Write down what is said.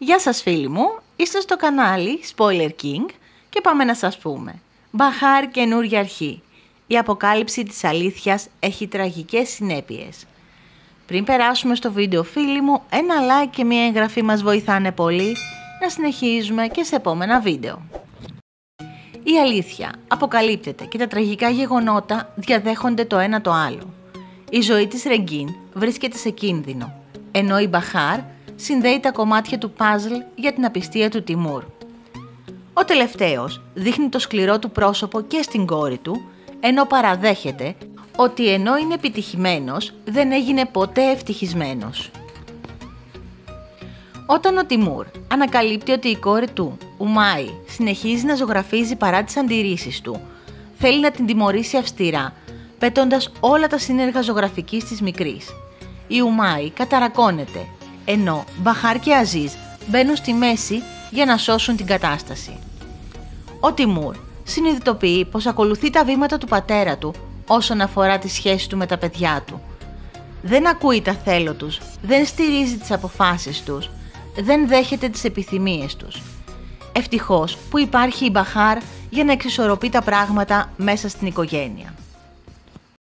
Γεια σας φίλοι μου, είστε στο κανάλι Spoiler King και πάμε να σας πούμε. Μπαχάρ καινούργια αρχή. Η αποκάλυψη της αλήθειας έχει τραγικές συνέπειες. Πριν περάσουμε στο βίντεο φίλοι μου, ένα like και μια εγγραφή μας βοηθάνε πολύ. Να συνεχίζουμε και σε επόμενα βίντεο. Η αλήθεια. Αποκαλύπτεται και τα τραγικά γεγονότα διαδέχονται το ένα το άλλο. Η ζωή της Ρεγκίν βρίσκεται σε κίνδυνο, ενώ η Μπαχάρ συνδέει τα κομμάτια του παζλ για την απιστία του Τιμούρ. Ο τελευταίος δείχνει το σκληρό του πρόσωπο και στην κόρη του, ενώ παραδέχεται ότι ενώ είναι επιτυχημένος δεν έγινε ποτέ ευτυχισμένος. Όταν ο Τιμούρ ανακαλύπτει ότι η κόρη του, Ουμάη, συνεχίζει να ζωγραφίζει παρά τις αντιρρήσεις του, θέλει να την τιμωρήσει αυστηρά, πετώντας όλα τα σύνεργα ζωγραφικής της μικρής. Η Ουμάη καταρακώνεται ενώ Μπαχάρ και Αζίζ μπαίνουν στη μέση για να σώσουν την κατάσταση. Ο Τιμούρ συνειδητοποιεί πως ακολουθεί τα βήματα του πατέρα του όσον αφορά τη σχέση του με τα παιδιά του. Δεν ακούει τα θέλω τους, δεν στηρίζει τις αποφάσεις τους, δεν δέχεται τις επιθυμίες τους. Ευτυχώς που υπάρχει η Μπαχάρ για να εξισορροπεί τα πράγματα μέσα στην οικογένεια.